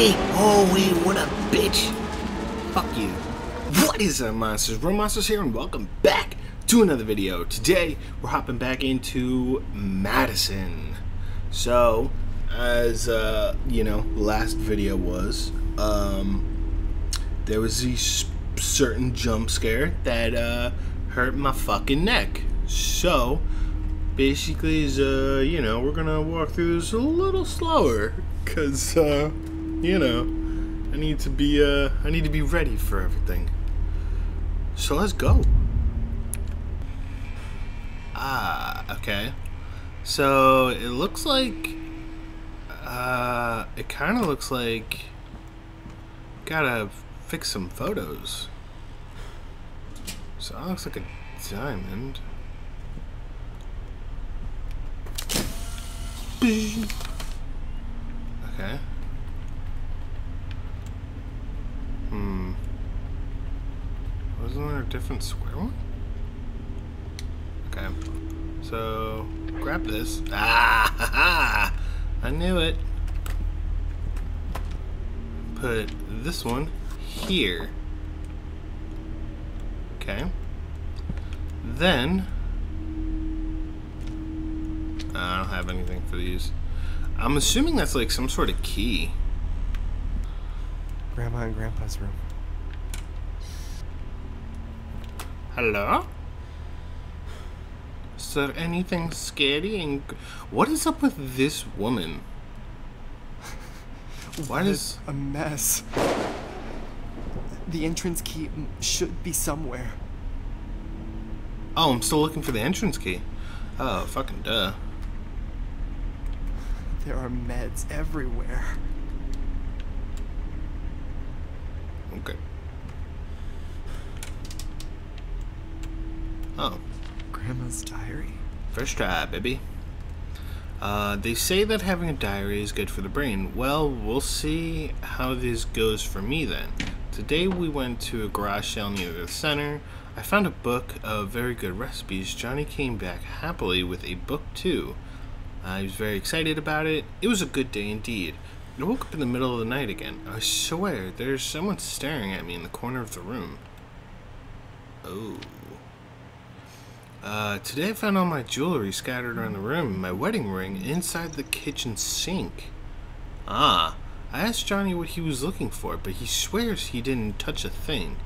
Hey! Oh, wait, what a bitch! Fuck you. What is up, monsters? Real Monzterz here, and welcome back to another video. Today, we're hopping back into Madison. So, as, uh, you know, last video was, um, there was a certain jump scare that, uh, hurt my fucking neck. So, basically is, uh, you know, we're gonna walk through this a little slower, cause, uh, you know, I need to be, uh, I need to be ready for everything. So let's go. Ah, okay. So it looks like, uh, it kind of looks like, gotta fix some photos. So that looks like a diamond. Okay. Hmm. Wasn't there a different square one? Okay. So, grab this. Ah. I knew it. Put this one here. Okay. Then, I don't have anything for these. I'm assuming that's like some sort of key. Grandma and Grandpa's room. Hello? Is there anything scary? And what is up with this woman? Why What a mess? The entrance key should be somewhere. oh I'm still looking for the entrance key. Oh fucking duh. There are meds everywhere. Okay. Oh, Grandma's diary. first try, baby. Uh, they say that having a diary is good for the brain. Well, we'll see how this goes for me then. Today we went to a garage sale near the center. I found a book of very good recipes. Johnny came back happily with a book too. I was very excited about it. It was a good day indeed. I woke up in the middle of the night again. I swear, there's someone staring at me in the corner of the room. Oh. Uh, today I found all my jewelry scattered around the room, my wedding ring inside the kitchen sink. Ah, I asked Johnny what he was looking for, but he swears he didn't touch a thing.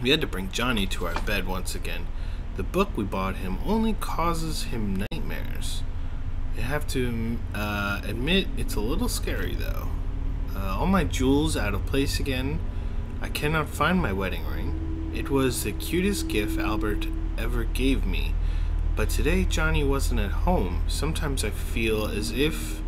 We had to bring Johnny to our bed once again. The book we bought him only causes him nightmares. I have to uh, admit it's a little scary though. Uh, all my jewels out of place again. I cannot find my wedding ring. It was the cutest gift Albert ever gave me. But today Johnny wasn't at home. Sometimes I feel as if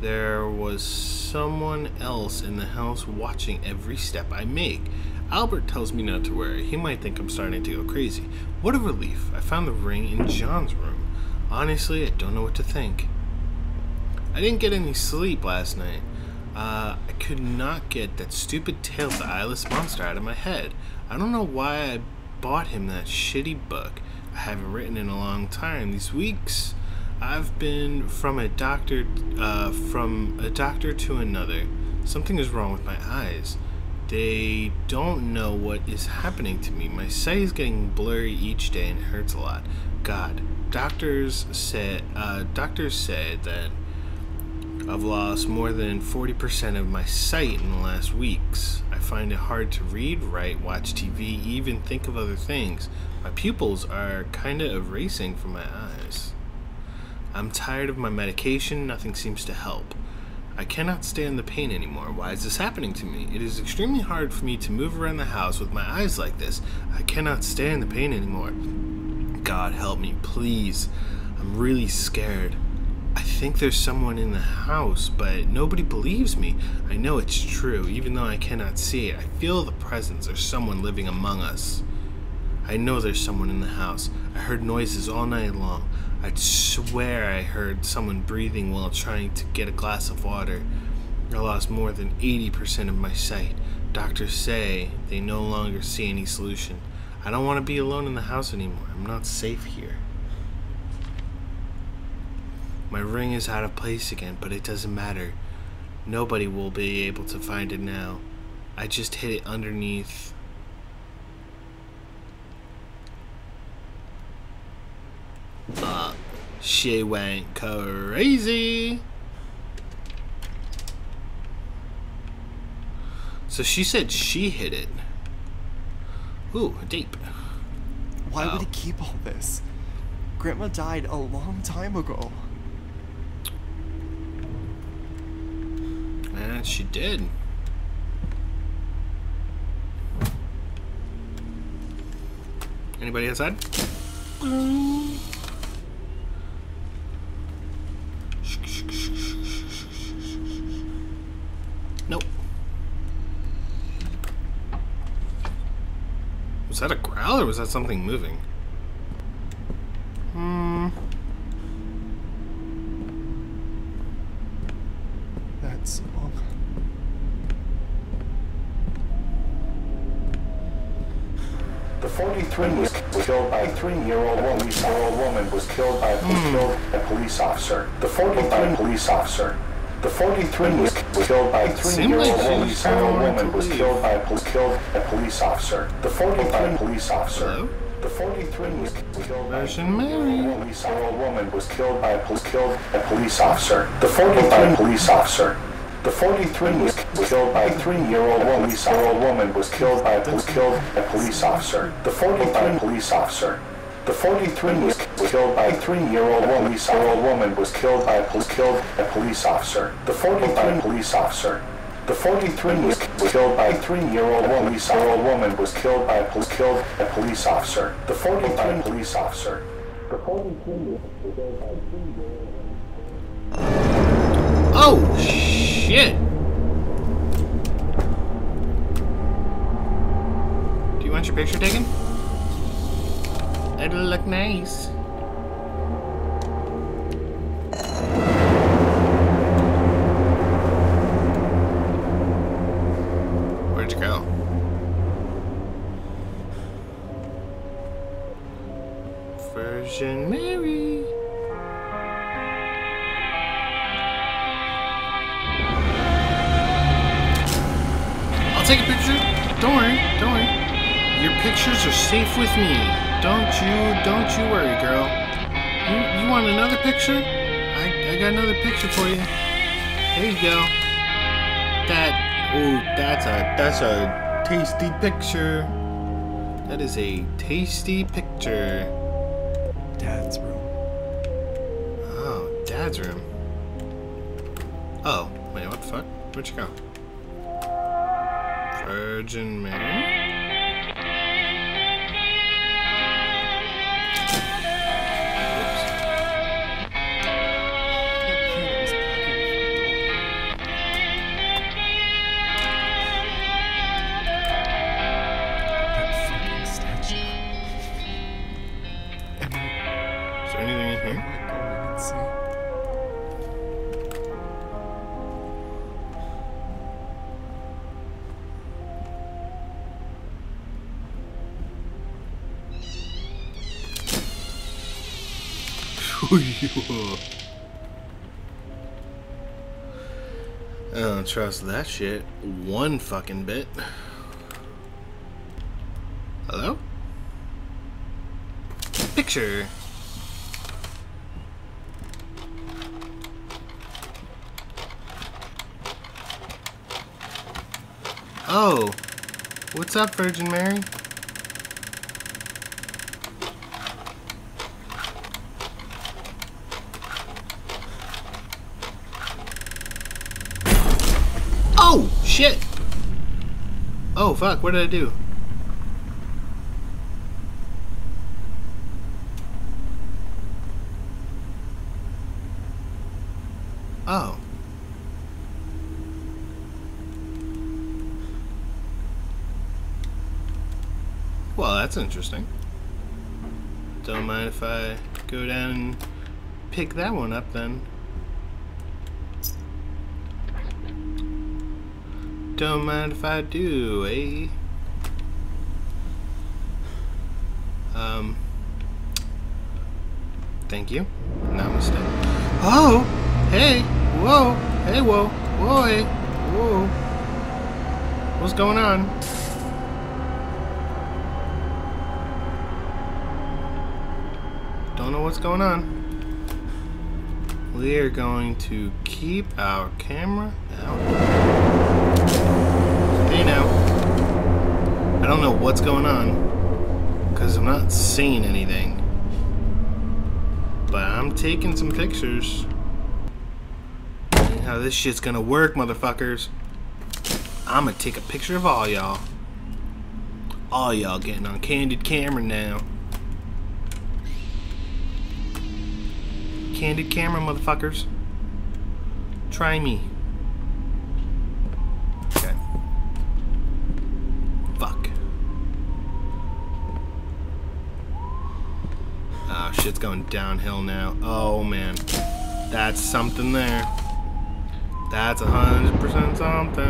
there was someone else in the house watching every step I make. Albert tells me not to worry. He might think I'm starting to go crazy. What a relief. I found the ring in John's room. Honestly, I don't know what to think. I didn't get any sleep last night. Uh, I could not get that stupid tale of the eyeless monster out of my head. I don't know why I bought him that shitty book. I haven't written in a long time. These weeks, I've been from a doctor, uh, from a doctor to another. Something is wrong with my eyes. They don't know what is happening to me. My sight is getting blurry each day and hurts a lot. God, doctors said, uh, doctors said that I've lost more than 40% of my sight in the last weeks. I find it hard to read, write, watch TV, even think of other things. My pupils are kind of erasing from my eyes. I'm tired of my medication, nothing seems to help. I cannot stand the pain anymore. Why is this happening to me? It is extremely hard for me to move around the house with my eyes like this. I cannot stand the pain anymore. God help me, please. I'm really scared. I think there's someone in the house, but nobody believes me. I know it's true, even though I cannot see it. I feel the presence. of someone living among us. I know there's someone in the house. I heard noises all night long. I'd swear I heard someone breathing while trying to get a glass of water. I lost more than 80% of my sight. Doctors say they no longer see any solution. I don't want to be alone in the house anymore. I'm not safe here. My ring is out of place again, but it doesn't matter. Nobody will be able to find it now. I just hid it underneath. Uh, she went crazy. So she said she hid it. Ooh, deep. Why Oh. would he keep all this? Grandma died a long time ago. And she did. Anybody outside? Nope. Was that a growl or was that something moving? Hmm. That's all. The 43 was killed by a three-year-old woman. Year-old woman was killed by hmm. by a police officer. The 43 police officer. The 43 was killed by a three-year-old woman. was Year-old woman was killed by a police killed a police officer. The 43 police officer. Hello? The 43 was killed by a Virgin Mary. Year-old woman was killed by a police killed by a police officer. The 43 police officer. The 43 was killed by a three-year-old woman. Year-old woman was killed by a police killed by a police officer. The 43 police officer. The 43 was killed by a three-year-old woman. Year-old woman was killed by a police killed a police officer. The 43 police officer. The 43 was killed by a three-year-old woman. Year-old woman was killed by a police killed a police officer. The 43 police officer. The 43 was killed by a three-year-old Oh, shit! Do you want your picture taken? It'll look nice. Take a picture. Don't worry, don't worry. Your pictures are safe with me. Don't you, don't you worry, girl. You, you want another picture? I, I got another picture for you. There you go. That, oh, that's a, that's a tasty picture. That is a tasty picture. Dad's room. Oh, Dad's room. Oh, wait, what the fuck? Where'd you go? Virgin Mary? I don't trust that shit one fucking bit. Hello? Picture. Oh, what's up, Virgin Mary? Oh, shit! Oh, fuck, what did I do? Oh. Well, that's interesting. Don't mind if I go down and pick that one up then. Don't mind if I do, eh? Um. Thank you. Namaste. Oh! Hey! Whoa! Hey, whoa! Boy! Whoa. What's going on? Don't know what's going on. We are going to keep our camera out. Hey now. I don't know what's going on. Because I'm not seeing anything. But I'm taking some pictures. How this shit's gonna work, motherfuckers. I'm gonna take a picture of all y'all. All y'all getting on candid camera now. Candid camera, motherfuckers. Try me. Shit's going downhill now. Oh, man. That's something there. That's a hundred percent something.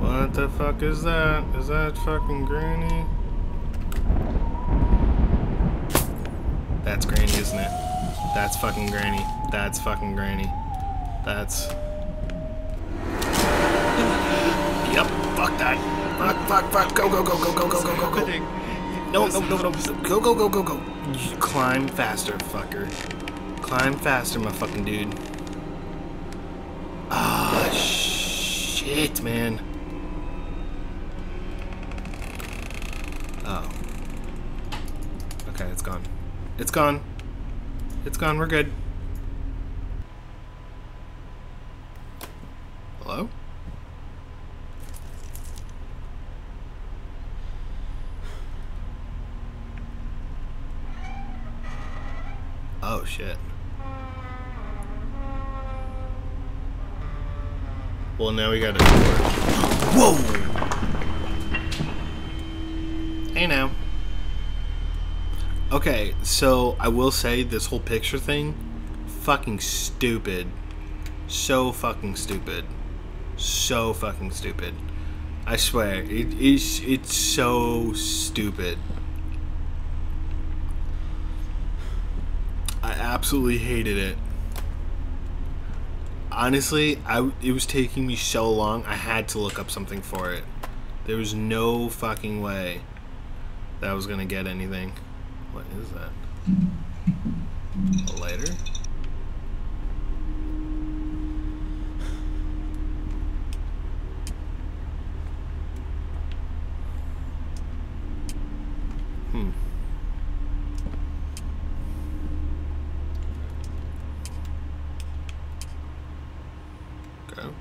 What the fuck is that? Is that fucking Granny? That's Granny, isn't it? That's fucking Granny. That's fucking Granny. That's. Yep. Fuck that. Fuck. Fuck. Fuck. Go. Go. Go. Go. Go. Go. Go. Go. Go. No. No. No. No. Go. Go. Go. Go. Go. Climb faster, fucker. Climb faster, my fucking dude. Ah, shit, man. Oh. Okay, it's gone. It's gone. It's gone. We're good. Hello? Oh, shit. Well, now we got a door. Whoa! Hey now. Okay, so I will say this whole picture thing, fucking stupid. So fucking stupid. So fucking stupid. I swear, it is it's so stupid. I absolutely hated it honestly, I it was taking me so long. I had to look up something for it. There was no fucking way that I was gonna get anything. What is that? A lighter? Hmm. Go.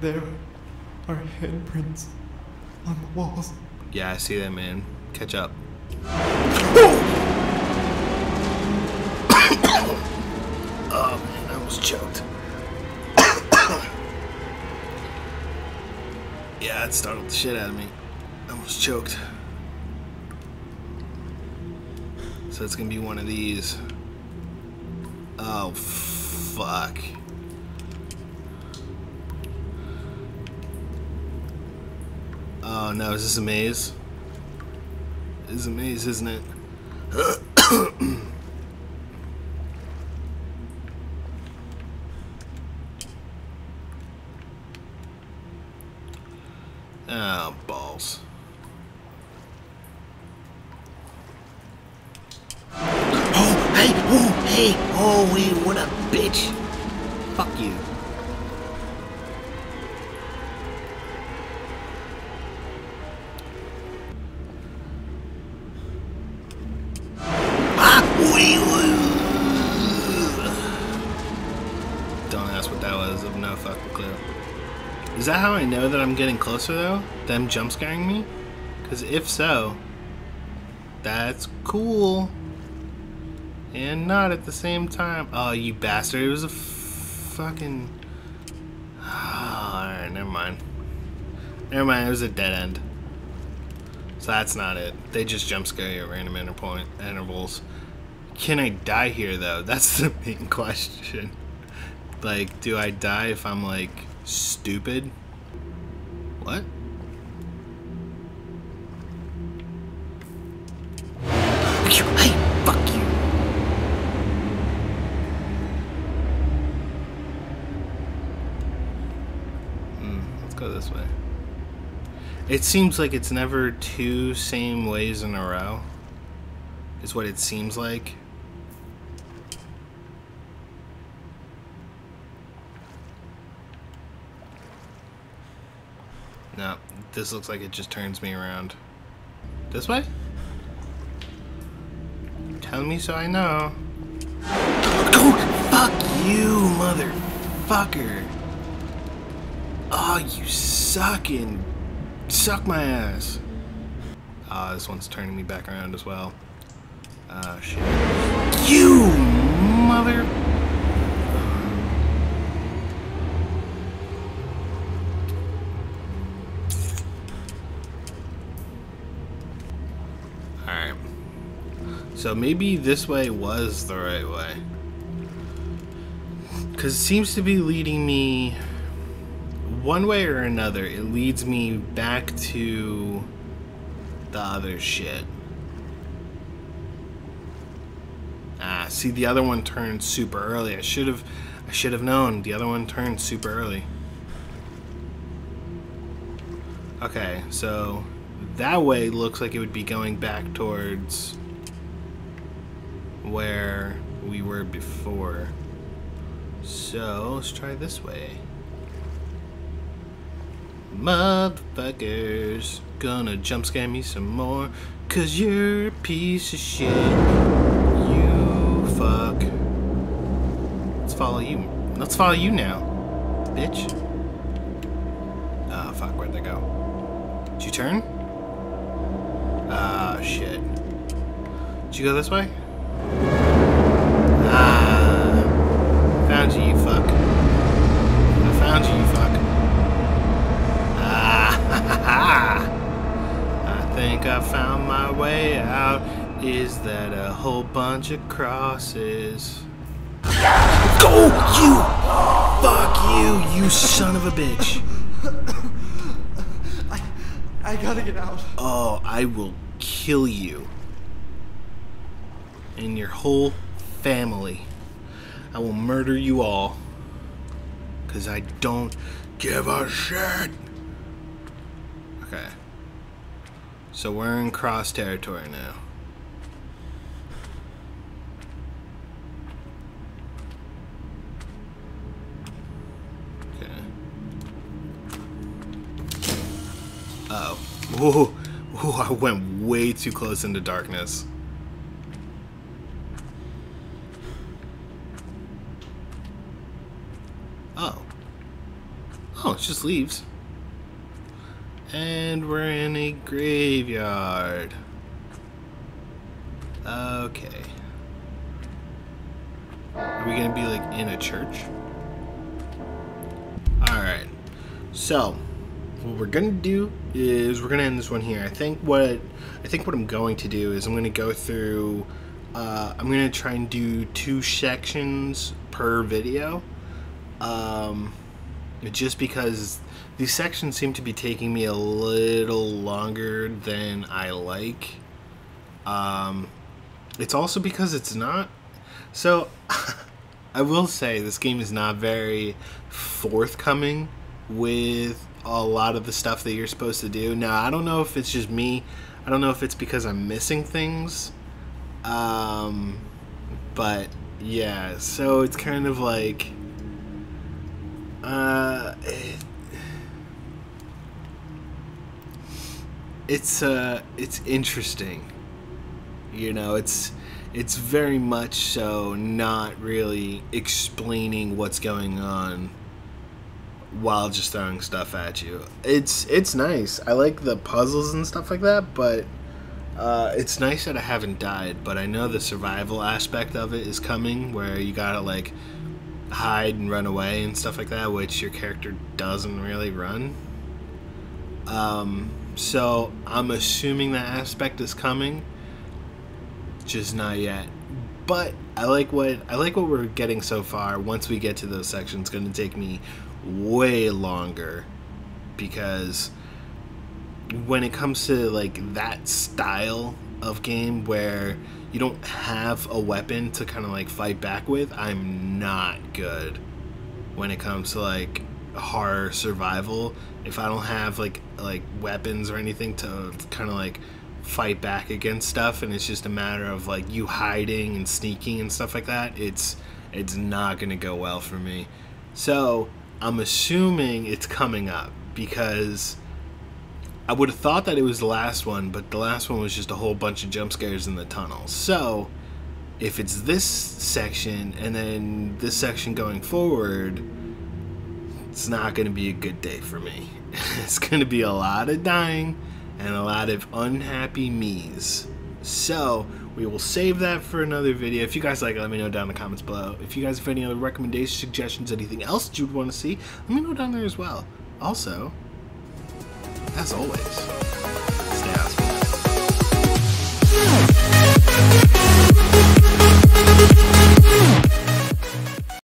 There are handprints on the walls. Yeah, I see that, man. Catch up. oh man, I almost choked. yeah, it startled the shit out of me. I almost choked. So it's gonna be one of these. Oh, fuck. Oh no, is this a maze? This is a maze, isn't it? oh, balls. Oh, hey, oh, hey, oh, hey, what a bitch? Fuck you. Is that how I know that I'm getting closer, though? Them jump scaring me? Because if so, that's cool. And not at the same time. Oh, you bastard. It was a fucking. Ah, alright, never mind. Never mind, it was a dead end. So that's not it. They just jump scare you at random interpoint intervals. Can I die here though? That's the main question. Like, do I die if I'm like stupid. What? Hey, fuck you. Hmm, let's go this way. It seems like it's never two same ways in a row. Is what it seems like. This looks like it just turns me around. This way? Tell me so I know. Go! Fuck you, motherfucker! Oh, you sucking. Suck my ass. Ah, this one's turning me back around as well. Ah, shit. You mother. Alright. So maybe this way was the right way. Because it seems to be leading me one way or another. It leads me back to the other shit. Ah, see the other one turned super early. I should have I should have known. The other one turned super early. Okay, so that way looks like it would be going back towards where we were before. So let's try this way. Motherfuckers, gonna jump scare me some more. Cause you're a piece of shit. You fuck. Let's follow you. Let's follow you now, bitch. Ah, fuck, where'd they go? Did you turn? Ah, shit. Did you go this way? I found my way out. Is that a whole bunch of crosses? Go, you! Fuck you, you son of a bitch. I, I gotta get out. Oh, I will kill you. And your whole family. I will murder you all. Because I don't give a shit. Okay. So we're in cross territory now. Okay. Oh. I went way too close into darkness. Oh. Oh, it's just leaves. And we're in a graveyard. Okay. Are we gonna be like in a church? Alright. So, what we're gonna do is we're gonna end this one here. I think what I think what I'm going to do is I'm gonna go through. Uh, I'm gonna try and do two sections per video, um, just because these sections seem to be taking me a little longer than I like. Um, it's also because it's not. So, I will say this game is not very forthcoming with a lot of the stuff that you're supposed to do. Now, I don't know if it's just me. I don't know if it's because I'm missing things. Um, but yeah, so it's kind of like uh it, it's uh it's interesting. You know, it's it's very much so not really explaining what's going on while just throwing stuff at you. It's it's nice. I like the puzzles and stuff like that, but uh, it's nice that I haven't died. But I know the survival aspect of it is coming, where you gotta like hide and run away and stuff like that, which your character doesn't really run. Um, so I'm assuming that aspect is coming, just not yet. But I like what I like what we're getting so far. Once we get to those sections, going to take me way longer because when it comes to like that style of game where you don't have a weapon to kind of like fight back with, I'm not good when it comes to like horror survival if I don't have like like weapons or anything to kind of like fight back against stuff and it's just a matter of like you hiding and sneaking and stuff like that it's it's not going to go well for me. So i'm assuming it's coming up because i would have thought that it was the last one but the last one was just a whole bunch of jump scares in the tunnel so if it's this section and then this section going forward it's not going to be a good day for me it's going to be a lot of dying and a lot of unhappy me's. So, we will save that for another video. If you guys like it, let me know down in the comments below. If you guys have any other recommendations, suggestions, anything else that you would want to see, let me know down there as well. Also, as always, stay awesome.